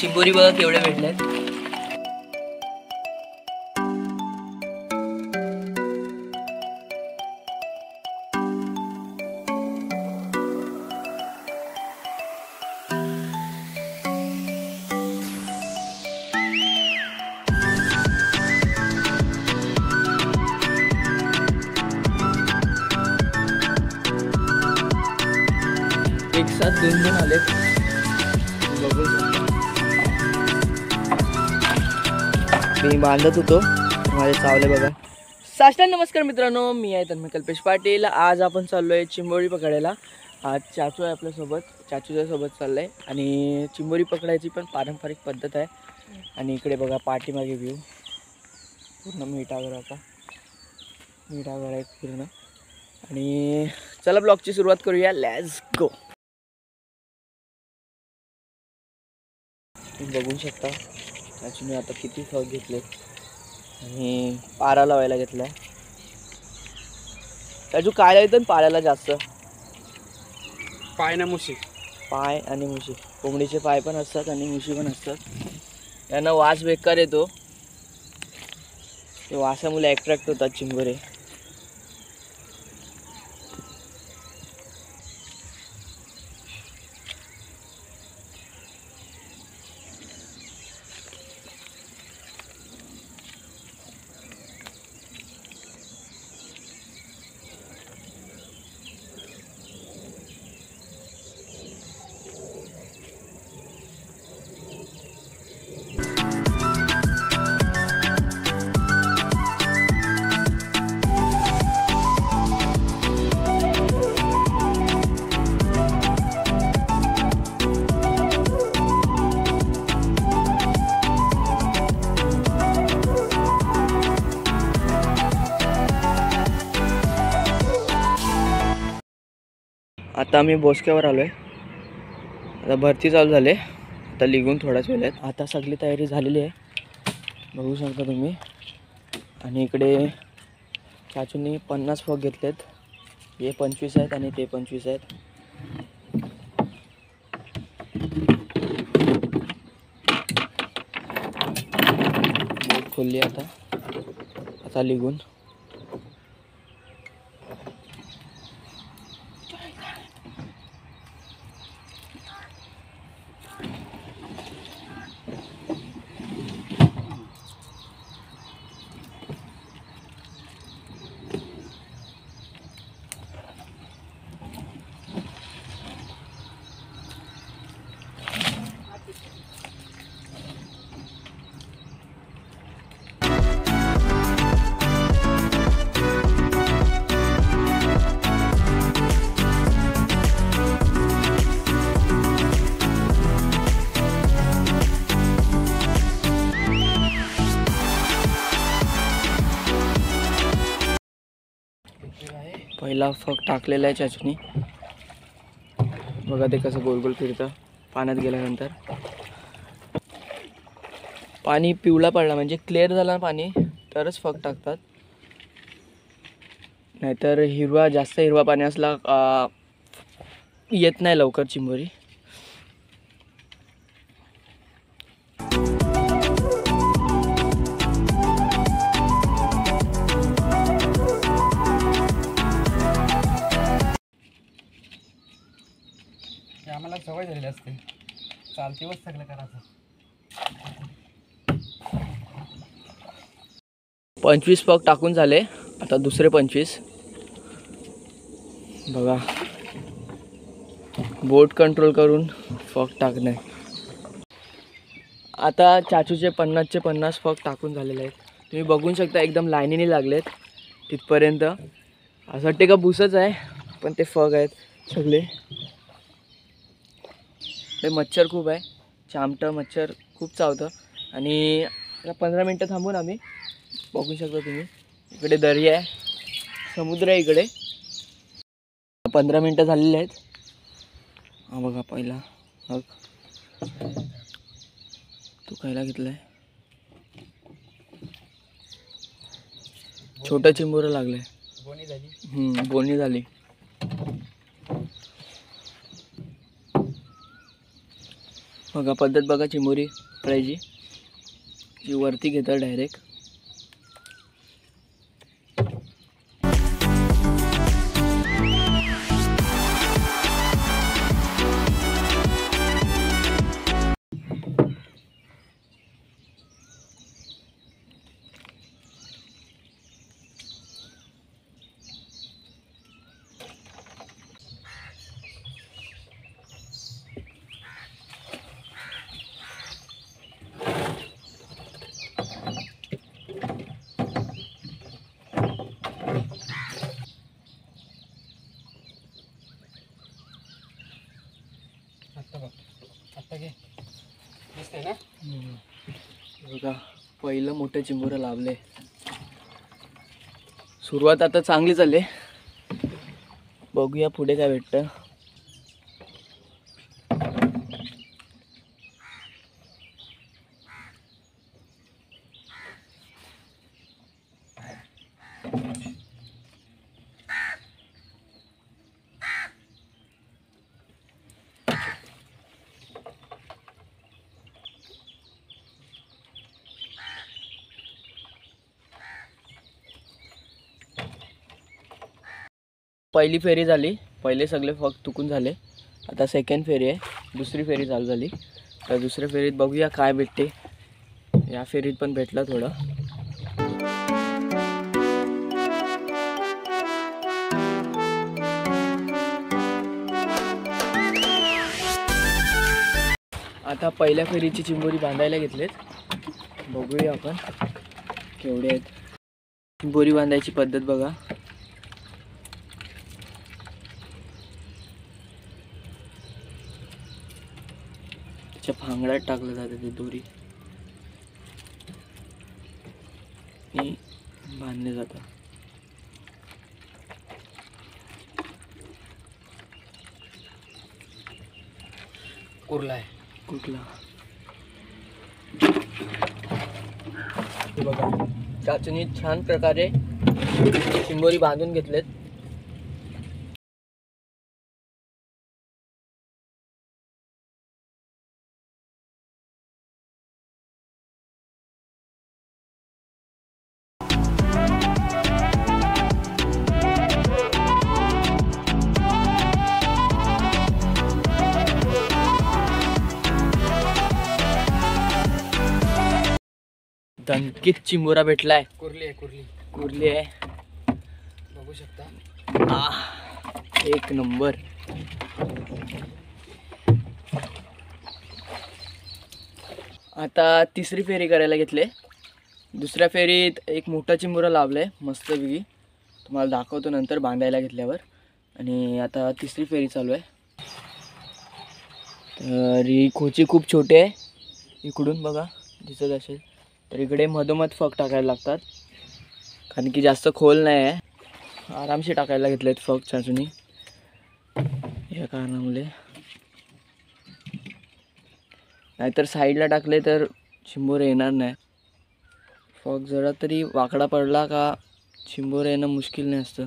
चिंबोरी बघा केवढ्या भेटल्यात. एक साथ दोन दोन आले बघू मी बांधत होतो. माझे चावले बघा. साष्टा नमस्कार मित्रांनो. मी आहे तन्मय कल्पेश पाटील. आज आपण चाललो आहे चिंबोरी पकडायला. आज चाचू आहे आपल्यासोबत. चाचूच्या सोबत चाललं आहे आणि चिंबोरी पकडायची पण पारंपरिक पद्धत आहे. आणि इकडे बघा पाठीमागे व्ह्यू पूर्ण मिठागराचा मिठागर आहे पूर्ण. आणि चला ब्लॉगची सुरुवात करूया. लॅज गो बघू शकता. मी आता किती फग घेतले? आणि पारा लावायला घेतलाय त्याचू काय येतं पाऱ्याला जास्त. पाय ना मुशी. पाय आणि मुशी. कोंबडीचे पाय पण असतात आणि मुशी पण असतात. त्यांना वास बेकार येतो. ते वासामुळे ॲट्रॅक्ट होतात चिंबोरे आता आम्ही बोसक्यावर आलो आहे आता भरती चालू झाली. आहे. आता लिगून थोड्याच वेळ आहेत. आता सगळी तयारी झालेली आहे. बघू शकता तुम्ही. आणि इकडे चाचूंनी पन्नास फग घेतलेत. हे पंचवीस आहेत आणि ते पंचवीस आहेत. बोट खोलली आता. आता लिगून पहिला फग टाकलेला आहे चाचणी. बघा ते कसं गोल गोल फिरतं. पाण्यात गेल्यानंतर. पाणी पिवळा पडला म्हणजे क्लिअर झाला ना पाणी तरच फग टाकतात. नाहीतर हिरवा जास्त हिरवा पाणी असला येत नाही लवकर चिंबोरी. सवय झालेली असते. चालतीवच सगळं करायचं. पंचवीस पग टाकून झाले. आता दुसरे पंचवीस. बघा. बोट कंट्रोल करून फॉग टाकणे. आता चाचूचे पन्नासचे पन्नास फॉग टाकून झालेले आहेत. तुम्ही बघू शकता एकदम लाईनीने लागलेत तिथपर्यंत. असं वाटते का भुसच आहे पण ते फग आहेत सगळे. ते मच्छर खूप आहे. चामटं मच्छर खूप चावतं. आणि पंधरा मिनटं थांबून आम्ही बघू शकता तुम्ही. इकडे दर्या आहे. समुद्र आहे इकडे. पंधरा मिनटं झालेली आहेत. हा बघा पहिला बघ तू खायला घेतलाय. छोटं चिंबोरं लागलंय. बोनी झाली. बघा पद्धत बघा चिमोरी पकडायची जी वरती घेतात डायरेक्ट मोठे चिंबोरं लावले. सुरुवात आता चांगली चालली. बघूया पुढे काय भेटतं. पहिली फेरी झाली. पहिले सगळे फक्त तुकून झाले. आता सेकंड फेरी आहे. दुसरी फेरी चालू झाली. तर दुसऱ्या फेरीत बघूया काय भेटते. या फेरीत पण भेटलं थोडं. आता पहिल्या फेरीची चिंबोरी बांधायला घेतलेत. बघूया आपण. केवढे आहेत. चिंबोरी बांधायची पद्धत बघा. त्याच्या फांगड्यात टाकलं जातं ते दोरी. बांधले जातं कुर्ला आहे. कुठला? हे बघा. चाचणी छान प्रकारे चिंबोरी बांधून घेतलेत. दणकीत चिंबोरा भेटलाय. कुर्ली आहे कुर्ली. कुर्ली आहे. बघू शकता. आह, एक नंबर. आता तिसरी फेरी करायला घेतले दुसऱ्या फेरीत एक मोठा चिंबोरा लावलाय मस्तपैकी तुम्हाला दाखवतो नंतर बांधायला घेतल्यावर. आणि आता तिसरी फेरी चालू आहे. तर ही खोची खूप छोटी आहे. इकडून बघा दिसत असेल. तर इकडे मधोमध फक टाकायला लागतात. कारण की जास्त खोल नाही आहे. आरामशी टाकायला घेतलेत फक चाचणी. या कारणामुळे. नाहीतर साईडला टाकले तर चिंबोरे येणार नाही. फक जरा तरी वाकडा पडला का चिंबोरे येणं मुश्किल नाही असतं.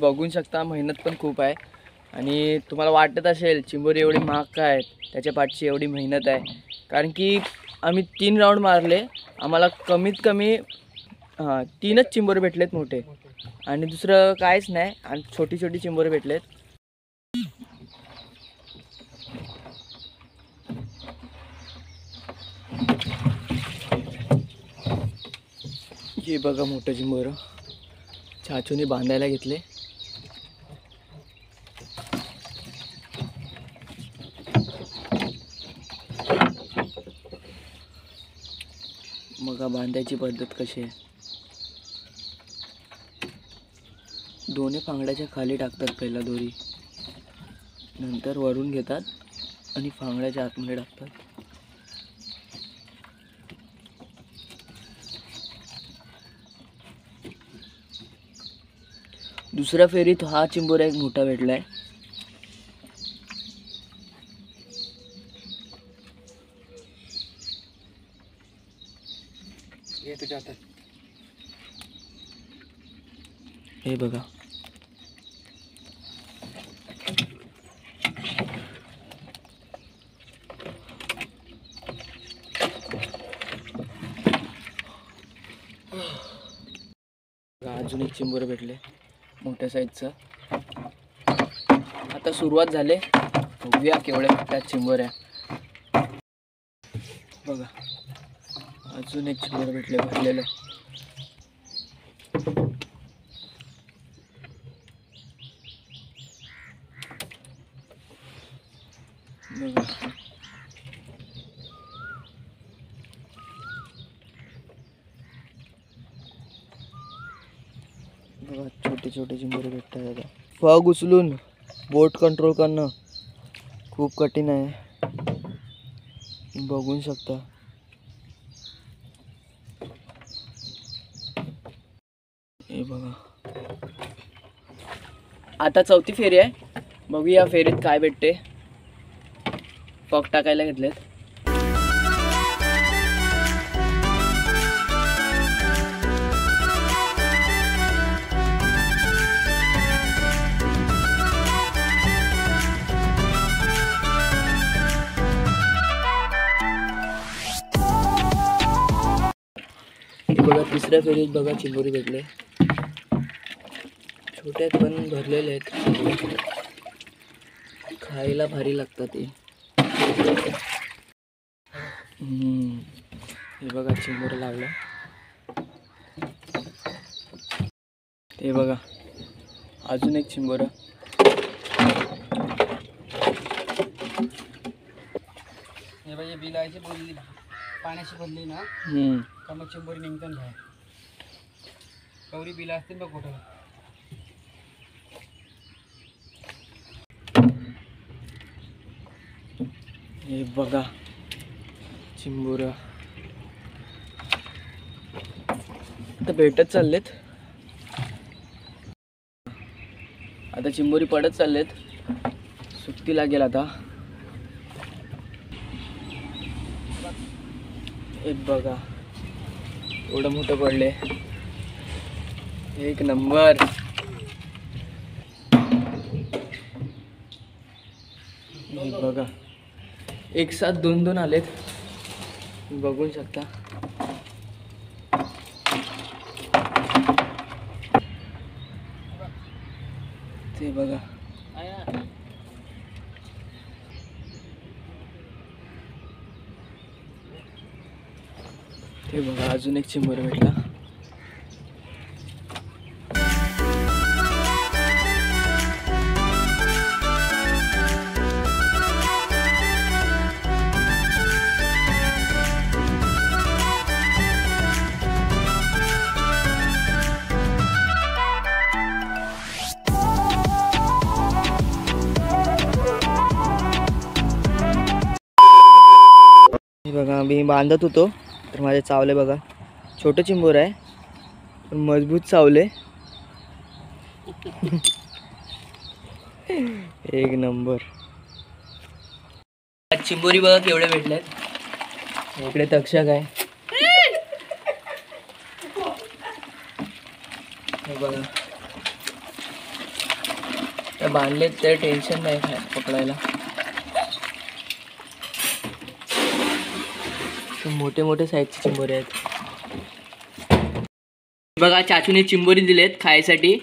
बघू शकता मेहनत पण खूप आहे. आणि तुम्हाला वाटत असेल चिंबोरी एवढी महाग काय आहेत? त्याच्या पाठची एवढी मेहनत आहे. कारण की आम्ही तीन राऊंड मारले. आम्हाला कमीत कमी हां तीनच चिंबोरे भेटलेत मोठे. आणि दुसरं काहीच नाही. आणि छोटी छोटी चिंबोरे भेटलेत. हे बघा मोठं चिंबोरं. चाचूने बांधायला घेतले. बघा बांधायची पद्धत कशी आहे. दोन्ही फांगड्याच्या खाली टाकतात पहिला दोरी. नंतर वरून घेतात आणि फांगड्याच्या आतमध्ये टाकतात. दुसऱ्या फेरीत हा चिंबोरा एक मोठा भेटला आहे घे तुझ्या हातात हे बघा. बघा, अजून एक चिंबर भेटले मोठ्या साईजचं आता सुरुवात झाले. बघूया केवढ्या चिंबर आहे बघा. अजून एक चिल्लर भेटले भरलेलं बघा. बघा छोटे छोटे चिंबोरे भेटतात आता. फग उचलून बोट कंट्रोल करणं खूप कठीण आहे. बघू शकता हे बघा. आता चौथी फेरी आहे. बघूया फेरीत काय भेटते. पॉक टाकायला घेतलेत. बघा तिसऱ्या फेरीत बघा चिंबोरी भेटले. छोटे आहेत पण भरलेले आहेत. खायला भारी लागतात ते. हे बघा चिंबोर लागलं ते बघा अजून एक चिंबोर. हे बाई बिलाची बोलली पाण्याची बोलली ना. का मग चिंबोरी निघतात बाहेर कवरी बिला असतील बघ कुठं. हे बघा. चिंबोर. आता भेटत चाललेत. आता चिंबोरी पडत चाललेत. सुट्टी लागेल आता. एक बघा. एवढं मोठं पडले. एक नंबर. हे बघा. एक साथ दोन दोन आलेत. बघू शकता. ते बघा. ते बघा अजून एक चिंबर भेटला. मी बांधत होतो. तर माझे चावले बघा. छोटं चिंबोर आहे. पण मजबूत चावले. एक नंबर. चिंबोरी बघा केवढे भेटलेत. इकडे तक्षक आहे. बघा. त्या बांधलेत तर टेन्शन नाही काय पकडायला. मोठे मोठे साईजचे चिंबोरे आहेत. बघा चाचूने चिंबोरी दिलेत खायसाठी.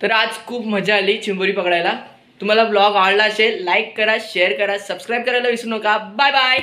तर आज खूप मजा आली चिंबोरी पकडायला. तुम्हाला ब्लॉग आवडला असेल लाईक करा शेअर करा सबस्क्राईब करायला विसरू नका. Bye bye